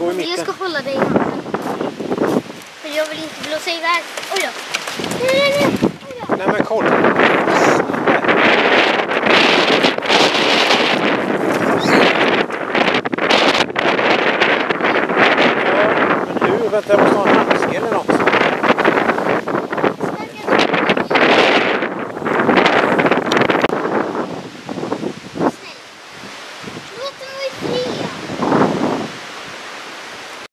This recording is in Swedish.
gå i alltså, Jag ska hålla dig i handen. För jag vill inte blåsa iväg. Oj då. Nej, nej, nej. Oj då. Nej men kolla. Ja, men en vänta jag måste